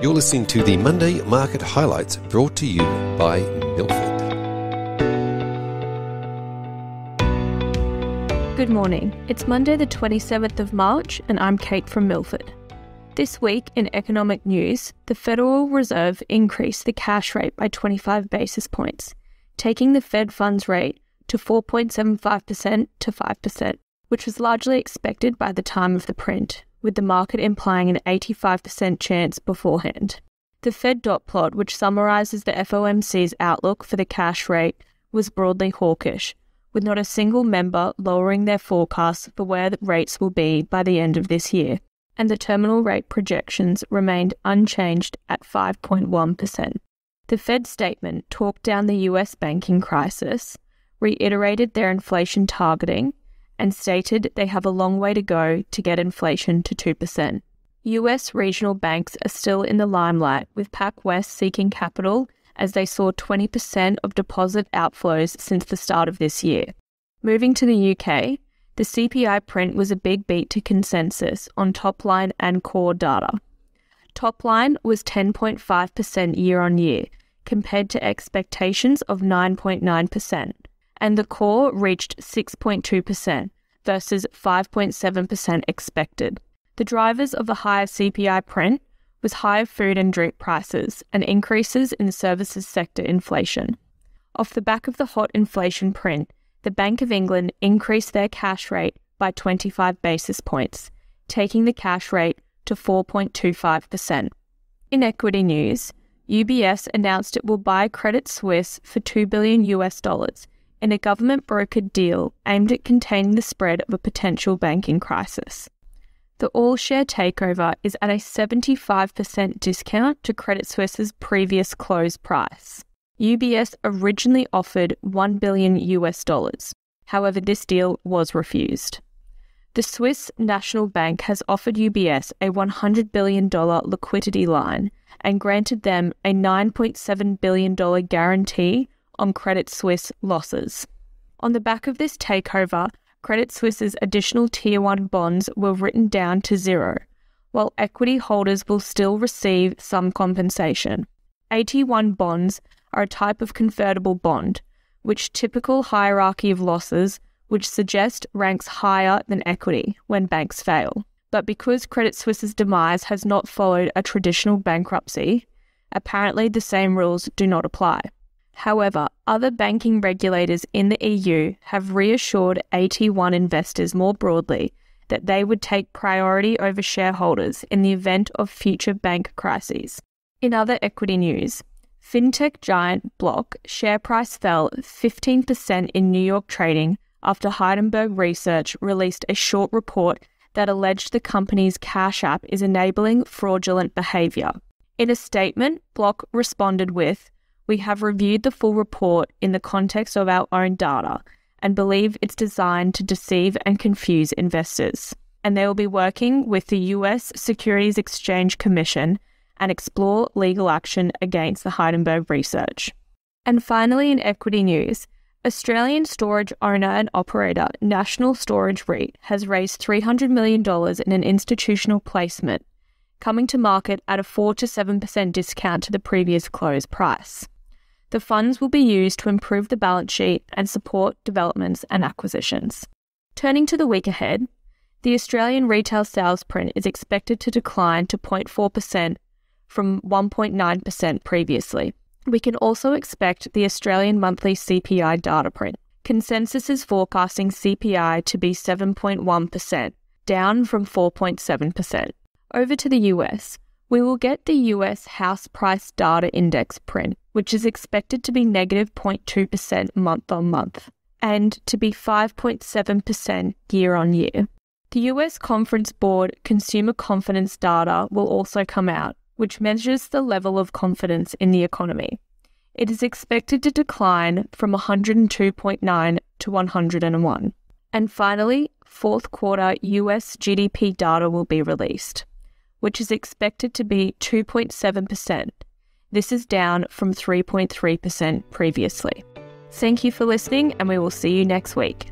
You're listening to the Monday Market Highlights brought to you by Milford. Good morning. It's Monday, the 27th of March, and I'm Kate from Milford. This week in economic news, the Federal Reserve increased the cash rate by 25 basis points, taking the Fed funds rate to 4.75% to 5%, which was largely expected by the time of the print, with the market implying an 85% chance beforehand. The Fed dot plot, which summarizes the FOMC's outlook for the cash rate, was broadly hawkish, with not a single member lowering their forecast for where the rates will be by the end of this year, and the terminal rate projections remained unchanged at 5.1%. The Fed statement talked down the US banking crisis, reiterated their inflation targeting, and stated they have a long way to go to get inflation to 2%. US regional banks are still in the limelight, with PacWest seeking capital as they saw 20% of deposit outflows since the start of this year. Moving to the UK, the CPI print was a big beat to consensus on top line and core data. Top line was 10.5% year on year, compared to expectations of 9.9%, and the core reached 6.2% versus 5.7% expected. The drivers of the higher CPI print was higher food and drink prices and increases in the services sector inflation. Off the back of the hot inflation print, the Bank of England increased their cash rate by 25 basis points, taking the cash rate to 4.25%. In equity news, UBS announced it will buy Credit Suisse for 2 billion US dollars in a government brokered deal aimed at containing the spread of a potential banking crisis. The all share takeover is at a 75% discount to Credit Suisse's previous close price. UBS originally offered 1 billion US dollars. However, this deal was refused. The Swiss National Bank has offered UBS a $100 billion liquidity line and granted them a $9.7 billion guarantee on Credit Suisse losses. On the back of this takeover, Credit Suisse's additional Tier 1 bonds were written down to zero, while equity holders will still receive some compensation. AT1 bonds are a type of convertible bond, which typical hierarchy of losses which suggest ranks higher than equity when banks fail. But because Credit Suisse's demise has not followed a traditional bankruptcy, apparently the same rules do not apply. However, other banking regulators in the EU have reassured AT1 investors more broadly that they would take priority over shareholders in the event of future bank crises. In other equity news, fintech giant Block share price fell 15% in New York trading after Hindenburg Research released a short report that alleged the company's Cash App is enabling fraudulent behavior. In a statement, Block responded with, we have reviewed the full report in the context of our own data and believe it's designed to deceive and confuse investors. And they will be working with the US Securities Exchange Commission and explore legal action against the Hindenburg research. And finally, in equity news, Australian storage owner and operator National Storage REIT has raised $300 million in an institutional placement, coming to market at a 4 to 7% discount to the previous close price. The funds will be used to improve the balance sheet and support developments and acquisitions. Turning to the week ahead, the Australian retail sales print is expected to decline to 0.4% from 1.9% previously. We can also expect the Australian monthly CPI data print. Consensus is forecasting CPI to be 7.1%, down from 4.7%. Over to the US, we will get the US House Price Data Index print, which is expected to be negative 0.2% month on month and to be 5.7% year on year. The US Conference Board consumer confidence data will also come out, which measures the level of confidence in the economy. It is expected to decline from 102.9 to 101. And finally, fourth quarter US GDP data will be released, which is expected to be 2.7%, this is down from 3.3% previously. Thank you for listening, and we will see you next week.